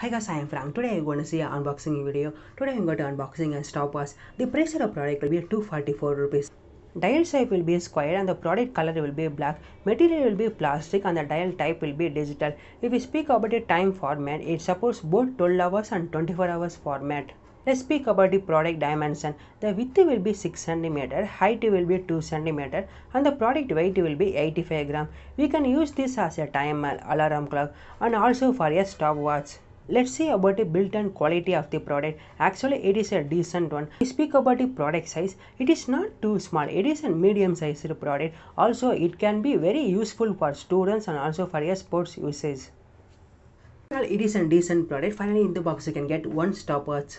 Hi guys, I am Frank. Today I'm going to see an unboxing video. Today I'm going to unboxing a stopwatch. The price of the product will be 244 rupees. Dial shape will be square and the product color will be black. Material will be plastic and the dial type will be digital. If we speak about the time format, it supports both 12 hours and 24 hours format. Let's speak about the product dimension. The width will be 6 cm, height will be 2 cm and the product weight will be 85 gram. We can use this as a timer, alarm clock and also for a stopwatch. Let's see about the built-in quality of the product. Actually, it is a decent one. We speak about the product size. It is not too small. It is a medium-sized product. Also, it can be very useful for students and also for a sports usage. It is a decent product. Finally, in the box you can get one stopwatch.